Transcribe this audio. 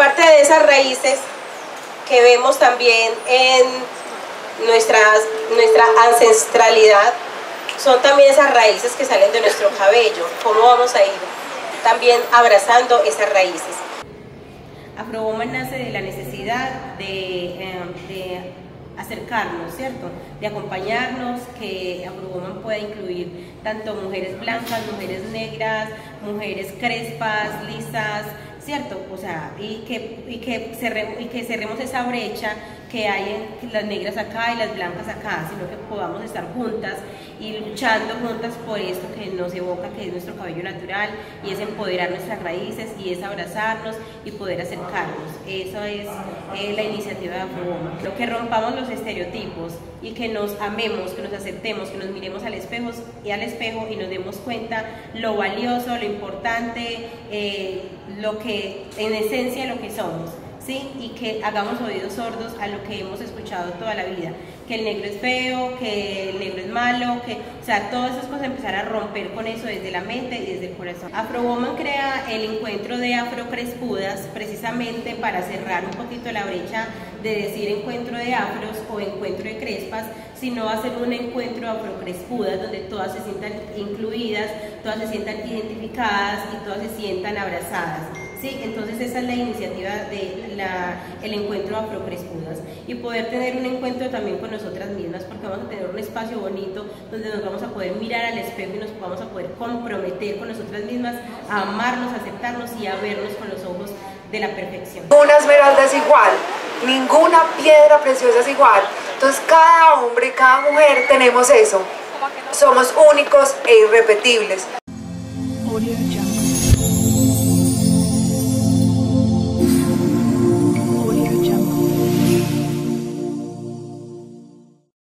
aparte de esas raíces que vemos también en nuestras, nuestra ancestralidad, son también esas raíces que salen de nuestro cabello. ¿Cómo vamos a ir también abrazando esas raíces? Afrowoman nace de la necesidad de, eh, acercarnos, ¿cierto? De acompañarnos, que Afrowoman pueda incluir tanto mujeres blancas, mujeres negras, mujeres crespas, lisas, ¿cierto? O sea, y que, y que, y que cerremos esa brecha que hay las negras acá y las blancas acá, sino que podamos estar juntas y luchando juntas por esto que nos evoca, que es nuestro cabello natural, y es empoderar nuestras raíces, y es abrazarnos y poder acercarnos. Eso es eh, la iniciativa de Afrowoman. Lo que rompamos los estereotipos y que nos amemos, que nos aceptemos, que nos miremos al espejo y al espejo y nos demos cuenta lo valioso, lo importante, eh, lo que en esencia lo que somos. ¿Sí? y que hagamos oídos sordos a lo que hemos escuchado toda la vida, que el negro es feo, que el negro es malo, que, o sea, todas esas cosas empezar a romper con eso desde la mente y desde el corazón. Afrowoman crea el encuentro de afrocrespudas precisamente para cerrar un poquito la brecha de decir encuentro de afros o encuentro de crespas, sino hacer un encuentro de afrocrespudas donde todas se sientan incluidas, todas se sientan identificadas y todas se sientan abrazadas. ¿sí? Entonces esa es la iniciativa el encuentro Afrocrespudas y poder tener un encuentro también con nosotras mismas porque vamos a tener un espacio bonito donde nos vamos a poder mirar al espejo y nos vamos a poder comprometer con nosotras mismas a amarnos, a aceptarnos y a vernos con los ojos de la perfección. Ninguna esmeralda es igual, ninguna piedra preciosa es igual. Entonces cada hombre, cada mujer tenemos eso. Somos únicos e irrepetibles.